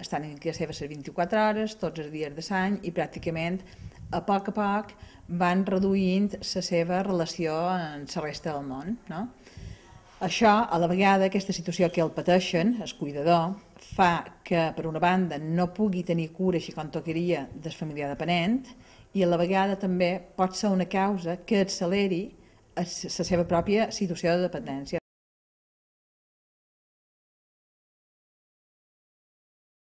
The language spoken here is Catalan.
estan en casa seva les 24 hores, tots els dies de l'any, i pràcticament a poc a poc van reduint la seva relació amb la resta del món. No? Això, a la vegada, aquesta situació que el pateixen, el cuidador, fa que, per una banda, no pugui tenir cura així com tocaria del familiar dependent, i a la vegada també pot ser una causa que acceleri la seva pròpia situació de dependència.